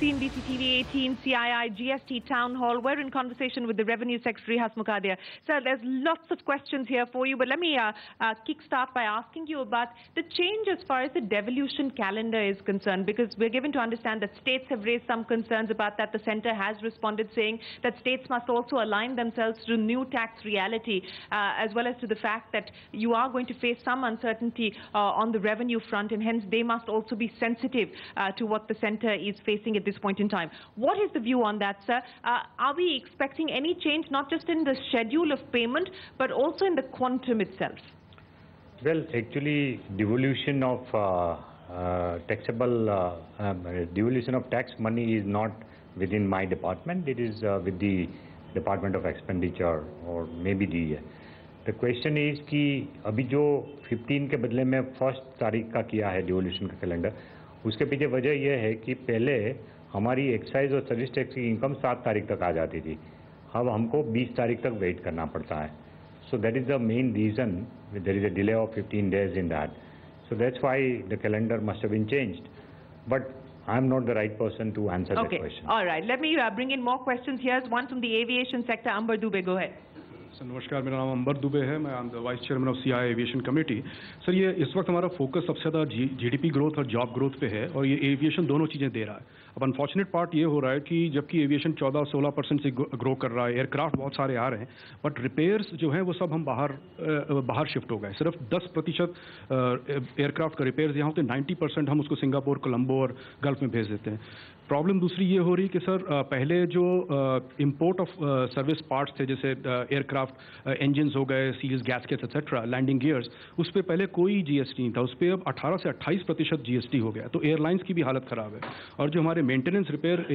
CNBC TV 18 CII GST Town Hall. We're in conversation with the Revenue Secretary Hasmukh Adhia. Sir, there's lots of questions here for you, but let me uh, uh, kickstart by asking you about the change as far as the devolution calendar is concerned, because we're given to understand that states have raised some concerns about that. The centre has responded saying that states must also align themselves to new tax reality, uh, as well as to the fact that you are going to face some uncertainty uh, on the revenue front, and hence they must also be sensitive uh, to what the centre is facing at this point in time. What is the view on that, sir? Uh, are we expecting any change, not just in the schedule of payment, but also in the quantum itself? Well, actually, devolution of uh, uh, taxable, uh, um, devolution of tax money is not within my department. It is uh, with the Department of Expenditure or maybe the. The question is कि अभी जो 15 के बदले में first तारीख का किया है डिवोल्यूशन का कैलेंडर उसके पीछे वजह यह है कि पहले हमारी एक्साइज और सर्विस टैक्स की इनकम सात तारीख तक आ जाती थी अब हमको 20 तारीख तक वेट करना पड़ता है so that is the main reason there is a delay of 15 days in that so that's why the calendar must have been changed but I am not the right person to answer Okay, that question. all right. Let me uh, bring in more questions. Here's one from the aviation sector. Amber Dubey, go ahead. Sir, नमस्कार, मेरा नाम अंबर दुबे है। मैं am vice chairman of CI aviation committee sir, ये इस वक्त हमारा focus सबसे ज़्यादा जीडीपी ग्रोथ और जॉब ग्रोथ पे है और ये एविएशन दोनों चीज़ें दे रहा है। अब अनफॉर्चुनेट पार्ट ये हो रहा है कि जबकि एविएशन 14-16 परसेंट से ग्रो कर रहा है एयरक्राफ्ट बहुत सारे आ रहे हैं बट रिपेयर्स जो हैं वो सब हम बाहर बाहर शिफ्ट हो गए सिर्फ़ 10 प्रतिशत एयरक्राफ्ट का रिपेयर्स यहाँ होते हैं, नाइन्टी परसेंट हम उसको सिंगापुर, कोलंबो और गल्फ में भेज देते हैं। प्रॉब्लम दूसरी ये हो रही कि सर पहले जो इंपोर्ट ऑफ़ सर्विस पार्ट्स थे, जैसे एयरक्राफ्ट इंजन हो गए seals gaskets etcetera landing gears उस पर पहले कोई जीएसटी नहीं था। उस पर अब 18 से 28 प्रतिशत जीएसटी हो गया तो एयरलाइंस की भी हालत ख़राब है। और जो हमारे मेंटेनेंस रिपेयर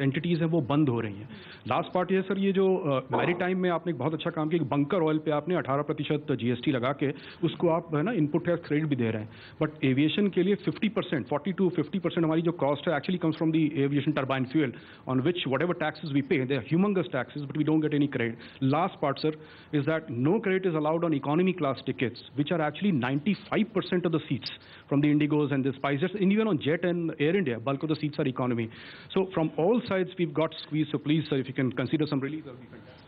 एंटिटीज़ हैं, वो बंद हो रही हैं। लास्ट पार्ट ये सर, ये जो मैरी टाइम में आपने एक बहुत अच्छा काम किया कि बंकर ऑयल पर आपने 18 प्रतिशत जीएसटी लगा के उसको आप, है ना इनपुट टैक्स क्रेडिट भी दे रहे हैं। बट एविएशन के लिए 50 percent forty two fifty percent हमारी जो कॉस्ट है actually comes from the aviation turbine fuel, on which whatever taxes we pay, they are humongous taxes, but we don't get any credit. Last part, sir, is that no credit is allowed on economy class tickets, which are actually 95% of the seats from the Indigos and the Spices, and even on Jet and Air India, bulk of the seats are economy. So from all sides, we've got squeezed. So please, sir, if you can consider some relief.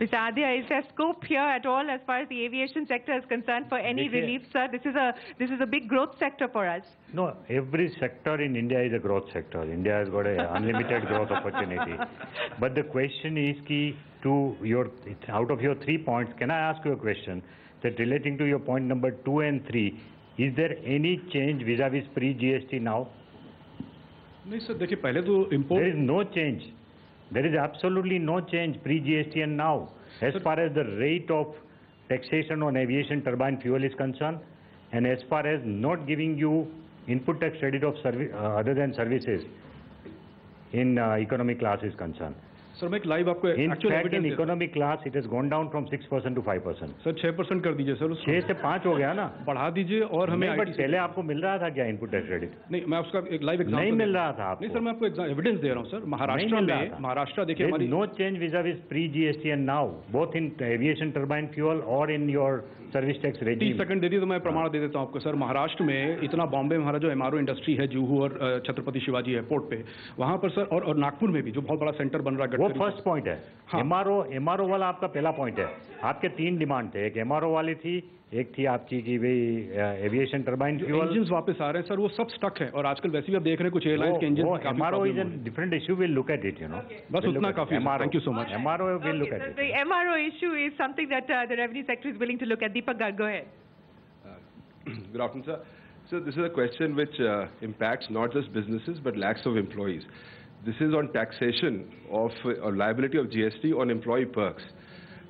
Mr. Is there scope here at all as far as the aviation sector is concerned for any relief, sir? This is a this is a big growth sector for us. No, every sector in India is a growth sector. India has got a unlimited growth opportunity. But the question is ki to your it's out of your three points, can I ask you a question that relating to your point number two and three, is there any change vis-a-vis pre-GST now? नहीं sir देखिए पहले तो There import is no change. There is absolutely no change pre-GST and now. As Sir- far as the rate of taxation on aviation turbine fuel is concerned, and as far as not giving you input tax credit of service, uh, other than services in uh, economy class is concerned. Sir मैं एक live आपको actual fact, in evidence economy class, it has gone down from 6% to 5%. Sir 6 percent कर दीजिए sir छह से पाँच हो गया ना। बढ़ा दीजिए और हमें से- पहले आपको मिल रहा था क्या इनपुट टैक्स क्रेडिट नहीं मैं उसका एक लाइव एग्जांपल नहीं मिल रहा था नहीं सर मैं आपको एविडेंस दे रहा हूँ सर। महाराष्ट्र में महाराष्ट्र देखिए हमारी is no change vis-a-vis pre-GST and now, both in aviation turbine fuel or in your service तीस सेकंड दे दी तो मैं प्रमाण दे देता हूँ आपको सर। महाराष्ट्र में इतना बॉम्बे में हमारा जो एमआरओ इंडस्ट्री है जूहू और छत्रपति शिवाजी एयरपोर्ट पे वहाँ पर सर और, और नागपुर में भी जो बहुत बड़ा सेंटर बन रहा है फ़र्स्ट पॉइंट है। एमआरओ हाँ। एमआरओ वाला आपका पहला पॉइंट है। आपके तीन डिमांड थे। एक एमआरओ वाली थी एक थी आपकी की भाई एविएशन टर्बाइन इंजन वापस आ रहे हैं सर वो सब स्टक है। और आजकल वैसे भी आप देख रहे हैं कुछ एयरलाइंस के engine MRO engine different issue will look at it you know बस उतना काफ़ी thank you so much MRO will look at it MRO issue is something that the revenue sector is willing to look at Deepak go ahead good afternoon sir sir this is a question which impacts not just businesses but lakhs of employees This is on taxation of uh, liability of GST on employee perks.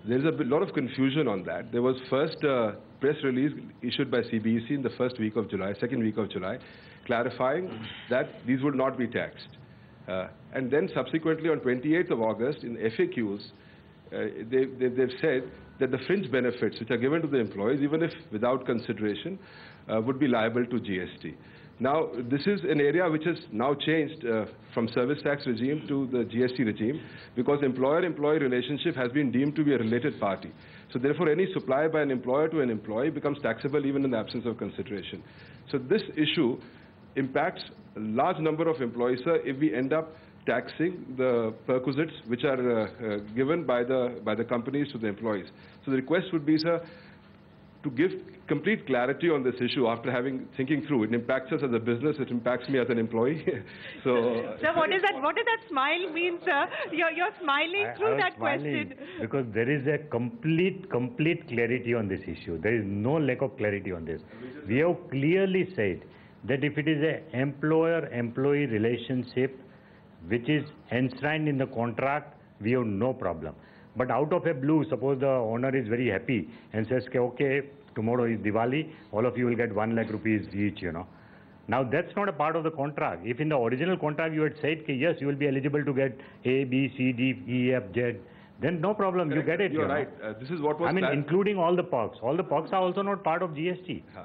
There is a lot of confusion on that. There was first uh, press release issued by CBEC in the first week of July, second week of July, clarifying that these would not be taxed. Uh, and then subsequently on 28th of August in FAQs, uh, they, they, they've said that the fringe benefits which are given to the employees, even if without consideration, uh, would be liable to GST. Now, this is an area which has now changed uh, from service tax regime to the GST regime because employer-employee relationship has been deemed to be a related party. So therefore, any supply by an employer to an employee becomes taxable even in the absence of consideration. So this issue impacts a large number of employees, sir, if we end up taxing the perquisites which are uh, uh, given by the, by the companies to the employees. So the request would be, sir, to give complete clarity on this issue after having thinking through. It impacts us as a business, it impacts me as an employee. so, Sir, what is that? What does that smile mean, sir? You're, you're smiling I- I through was that smiling question. Because there is a complete, complete clarity on this issue. There is no lack of clarity on this. We have clearly said that if it is a employer-employee relationship which is enshrined in the contract, we have no problem. But out of a blue, suppose the owner is very happy and says, "Okay, tomorrow is Diwali, all of you will get one lakh rupees each, you know. Now that's not a part of the contract. If in the original contract you had said, "Ki, yes, you will be eligible to get A, B, C, D, E, F, Z, then no problem, you get it. You're you know. right. Uh, this is what was I mean, including all the perks. All the perks are also not part of GST. Huh.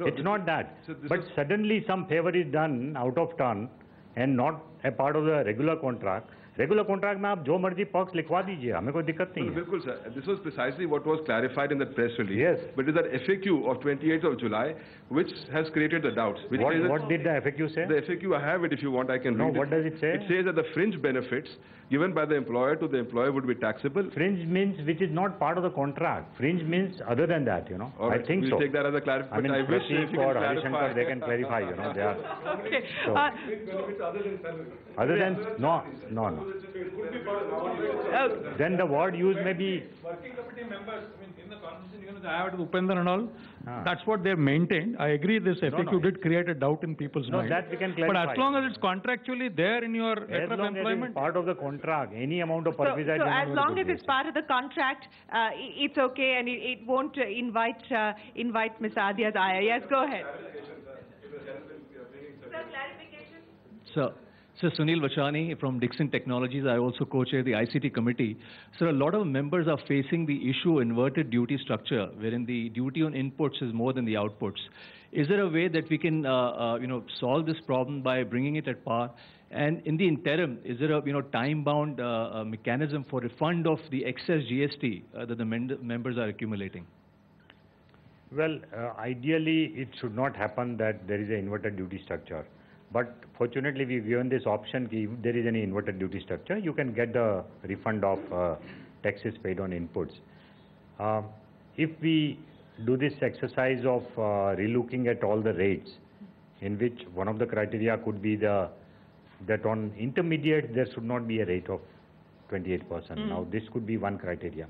No, it's not that. so but suddenly some favor is done out of turn and not a part of the regular contract. Regular contract में आप जो मर्ज़ी pox लिखवा दीजिए हमें कोई दिक्कत नहीं है। बिल्कुल sir this was precisely what was clarified in the press release yes but is there FAQ of twenty eight of July which has created the doubt what did the F say F Q I have it if you want I can no what does it say it says the fringe benefits given by the employer to the employer would be taxable fringe means which is not part of the contract fringe means other than that you know I think so take that as a clarification I wish for Harishankar can clarify you know they are okay so no no no uh, then the word used may be Working committee members, I mean, in the conversation even I had with Upendra and all, Ah. that's what they've maintained. I agree this FAQ no. did create a doubt in people's No, mind. that we can clarify. But as long as it's contractually there in your as letter of long as it is employment, part of the contract any amount of so, perquisite so is not as long as it's GST. part of the contract, uh, it's okay and it, it won't uh, invite uh, invite Ms. Adhia's ire. Yes, go ahead. Sir, clarification. Sir, Sir Sunil Vachani from Dixon Technologies. I also co-chair the ICT committee. Sir, a lot of members are facing the issue of inverted duty structure, wherein the duty on inputs is more than the outputs. Is there a way that we can, uh, uh, you know, solve this problem by bringing it at par? And in the interim, is there a, you know, time-bound uh, uh, mechanism for refund of the excess GST uh, that the members are accumulating? Well, uh, ideally, it should not happen that there is an inverted duty structure. But fortunately, we've given this option if there is any inverted duty structure, you can get the refund of uh, taxes paid on inputs. Um, if we do this exercise of uh, relooking at all the rates, in which one of the criteria could be the that on intermediate there should not be a rate of 28%. Now, this could be one criteria.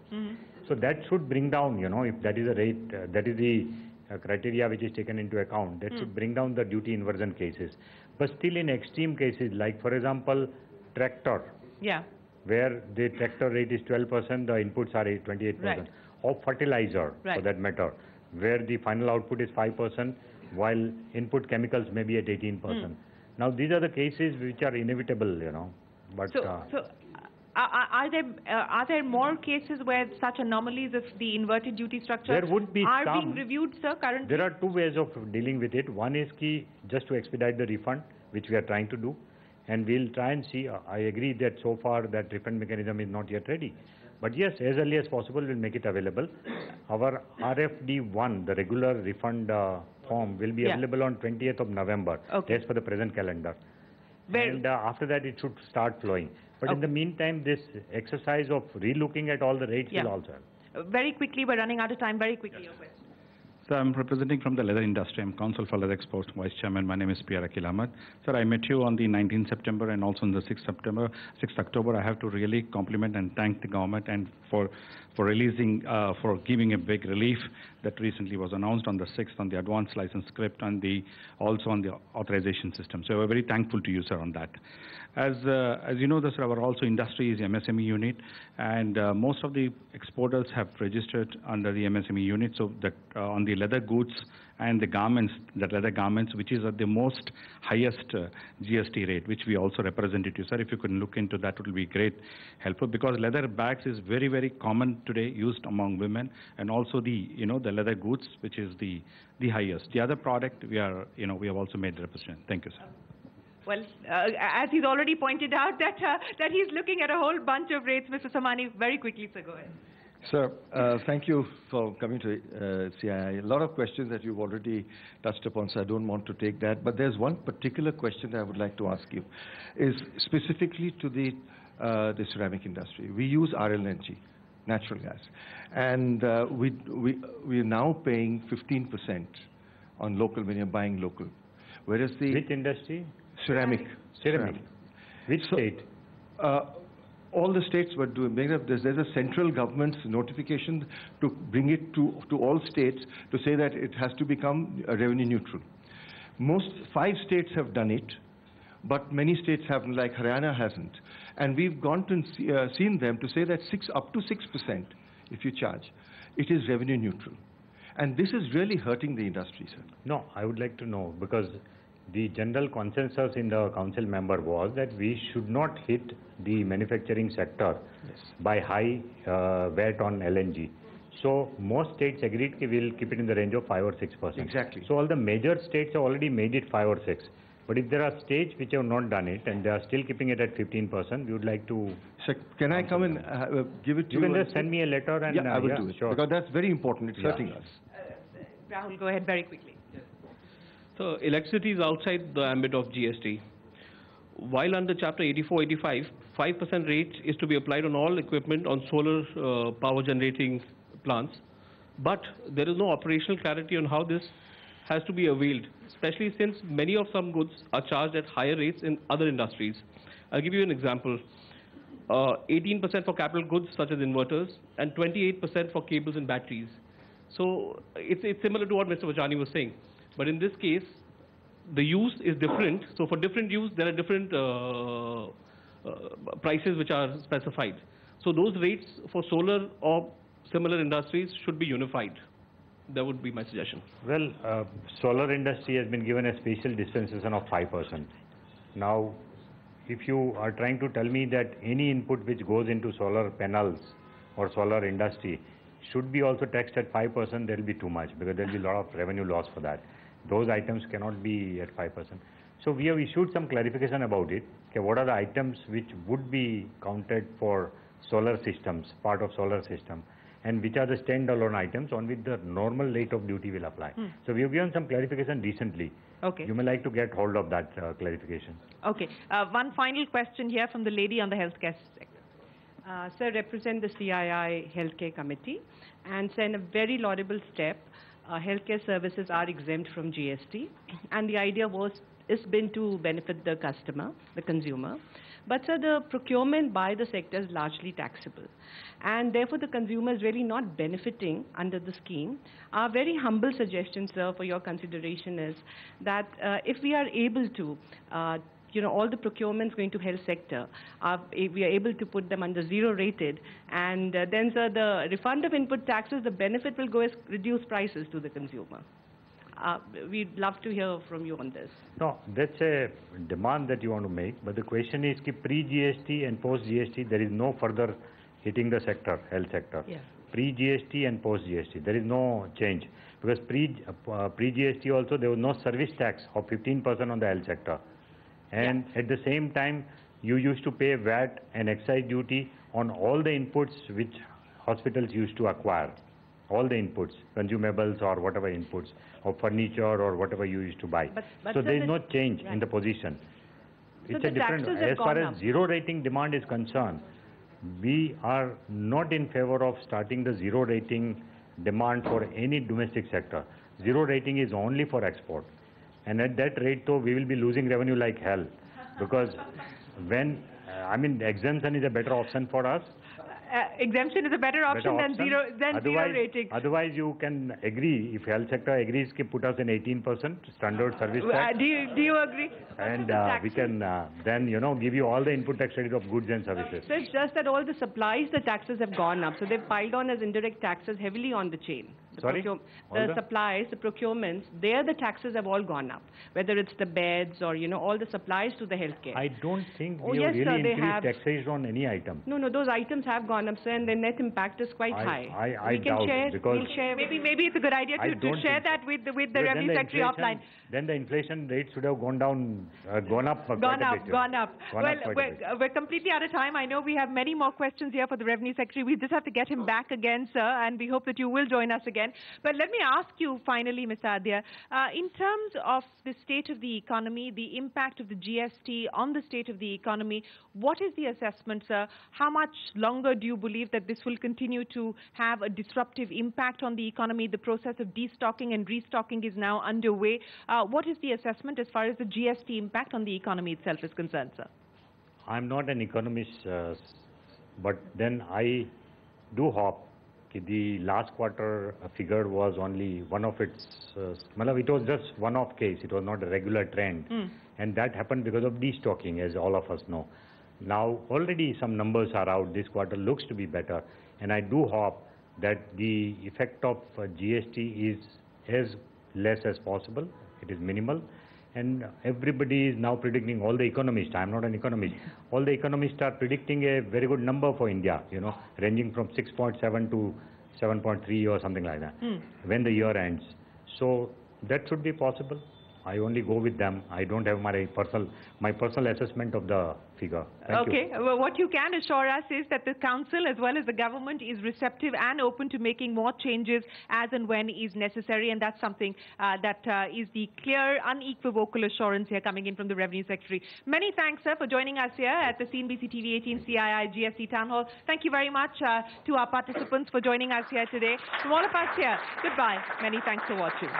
So that should bring down, you know, if that is a rate, uh, that is the uh, criteria which is taken into account, that should bring down the duty inversion cases. But still in extreme cases, like for example, tractor, Yeah. where the tractor rate is 12%, the inputs are 28%. Right. Or fertilizer, for that matter, where the final output is 5%, while input chemicals may be at 18%. Now, these are the cases which are inevitable, you know, but... So, uh, so are, there uh, are there more cases where such anomalies of the inverted duty structure There would be are some. being reviewed, sir? Currently, There are two ways of dealing with it. One is ki just to expedite the refund, which we are trying to do, and we'll try and see. uh, I agree that so far that refund mechanism is not yet ready. But yes, as early as possible, we'll make it available. Our RFD1, the regular refund uh, form, will be Yeah. available on 20th of November, Okay. as per the present calendar. Where- And uh, after that, it should start flowing. But in the meantime, this exercise of relooking at all the rates Yeah. will also help. Very quickly, we're running out of time. Very quickly, your Sir, I'm representing from the leather industry. I'm Council for Leather Exports Vice Chairman. My name is P. R. Aqeel. Sir, I met you on the 19th September and also on the 6th September. 6th October, I have to really compliment and thank the government and for for releasing, uh, for giving a big relief that recently was announced on the 6th on the advanced license script and the also on the authorization system. So we're very thankful to you, sir, on that. As, uh, as you know, this, our also industry is MSME unit, and uh, most of the exporters have registered under the MSME unit, so that uh, on the leather goods and the garments, the leather garments, which is at the most highest uh, GST rate, which we also represented you, sir. If you can look into that, it will be great helpful because leather bags is very, very common today, used among women, and also the, you know, the leather goods, which is the the highest. The other product, we are, you know, we have also made representation. Thank you, sir. Well, uh, as he's already pointed out, that uh, that he's looking at a whole bunch of rates, Mr. Samani. Very quickly, sir, go ahead. Sir, uh, thank you for coming to uh, CII. A lot of questions that you've already touched upon, so I don't want to take that. But there's one particular question that I would like to ask you, is specifically to the, uh, the ceramic industry. We use RLNG, natural gas, and uh, we, we, we're now paying 15% on local when you're buying local, whereas the Which industry? Ceramic, Ceramic. Which So- state? uh, all the states were doing, there's, there's a central government's notification to bring it to, to all states to say that it has to become uh, revenue neutral. Most, five states have done it, but many states haven't, like Haryana hasn't. And we've gone to see, uh, seen them to say that six, up to 6% if you charge, it is revenue neutral. And this is really hurting the industry, sir. No, I would like to know because the general consensus in the council member was that we should not hit the manufacturing sector by high uh, VAT on LNG. So most states agreed that we'll keep it in the range of 5 or 6 percent. Exactly. So all the major states have already made it 5 or 6. But if there are states which have not done it and they are still keeping it at 15 percent, we would like to, So can I come and uh, uh, give it to you you? can and just send me a letter and. Yeah, I uh, will do it, Sure. because that's very important, it's Yeah. hurting us. Rahul, go ahead very quickly. So electricity is outside the ambit of GST. While under Chapter 84-85, 5% rate is to be applied on all equipment on solar uh, power generating plants, but there is no operational clarity on how this has to be availed, especially since many of some goods are charged at higher rates in other industries. I'll give you an example. Uh, 18% for capital goods such as inverters and 28% for cables and batteries. So it's, it's similar to what Mr. Vachani was saying. But in this case, the use is different. So for different use, there are different uh, uh, prices which are specified. So those rates for solar or similar industries should be unified. That would be my suggestion. Well, uh, solar industry has been given a special dispensation of 5%. Now, if you are trying to tell me that any input which goes into solar panels or solar industry should be also taxed at 5%, there will be too much because there will be a lot of revenue loss for that. Those items cannot be at 5%. So we have issued some clarification about it. Okay, what are the items which would be counted for solar systems, part of solar system, and which are the standalone items on which the normal rate of duty will apply. So we have given some clarification recently. Okay. You may like to get hold of that uh, clarification. Okay. Uh, one final question here from the lady on the healthcare sector. Uh, sir, represent the CII Healthcare Committee and send a very laudable step. Uh, healthcare services are exempt from GST, and the idea was is been to benefit the customer, the consumer. But sir, the procurement by the sector is largely taxable, and therefore the consumer is really not benefiting under the scheme. Our very humble suggestion, sir, for your consideration is that uh, if we are able to uh, you know, all the procurements going to health sector, are, we are able to put them under zero rated, and uh, then, sir, the refund of input taxes, the benefit will go as reduced prices to the consumer. Uh, we'd love to hear from you on this. No, that's a demand that you want to make, but the question is pre-GST and post-GST, there is no further hitting the sector, health sector. Yeah. Pre-GST and post-GST, there is no change. Because pre, uh, pre-GST also, there was no service tax of 15% on the health sector. And at the same time, you used to pay VAT and excise duty on all the inputs which hospitals used to acquire. All the inputs, consumables or whatever inputs, or furniture or whatever you used to buy. But- but so there is no change in the position. So It's the a different, as far as up. zero rating demand is concerned, we are not in favor of starting the zero rating demand for any domestic sector. Zero rating is only for export. And at that rate, though, we will be losing revenue like hell. Because when, uh, I mean, exemption is a better option for us. Uh, exemption is a better option, better than zero than zero otherwise, rating. Otherwise, you can agree, if health sector agrees, to put us in 18% standard service Uh, tax. do you do you agree? And uh, we can uh, then, you know, give you all the input tax credit of goods and services. So it's just that all the supplies, the taxes have gone up. So they've piled on as indirect taxes heavily on the chain. The, Sorry? procure- the the- supplies, the procurements, there the taxes have all gone up, whether it's the beds or, you know, all the supplies to the healthcare. I don't think Oh, we yes, have sir, really increased have. taxation on any item. No, no, those items have gone up, sir, and the net impact is quite I- high. I- I we can doubt share, because- we'll share. Maybe, maybe it's a good idea to, to share think so. that with the, with the Because then revenue secretary inflation- offline. Then the inflation rate should have gone down, uh, gone up Gone quite a up, bit. gone up. Gone well, up quite a we're, uh, we're completely out of time. I know we have many more questions here for the Revenue Secretary. We just have to get him back again, sir, and we hope that you will join us again. But let me ask you finally, Ms. Adhia, uh, in terms of the state of the economy, the impact of the GST on the state of the economy, what is the assessment, sir? How much longer do you believe that this will continue to have a disruptive impact on the economy? The process of destocking and restocking is now underway. Uh, what is the assessment as far as the GST impact on the economy itself is concerned, sir? I'm not an economist, uh, but then I do hope the last quarter uh, figure was only one of its, uh, it was just one-off case, it was not a regular trend. And that happened because of destocking, as all of us know. Now, already some numbers are out, this quarter looks to be better, and I do hope that the effect of uh, GST is as less as possible, it is minimal, and everybody is now predicting, all the economists, I'm not an economist, all the economists are predicting a very good number for India, you know, ranging from 6.7 to 7.3 or something like that, hmm. when the year ends. So that should be possible. I only go with them. I don't have my personal, my personal assessment of the figure. Thank you. okay. Well, what you can assure us is that the council, as well as the government, is receptive and open to making more changes as and when is necessary, and that's something uh, that uh, is the clear, unequivocal assurance here coming in from the Revenue Secretary. Many thanks, sir, for joining us here at the CNBC TV 18 CII GST Town Hall. Thank you very much uh, to our participants for joining us here today. From all of us here, goodbye. Many thanks for watching.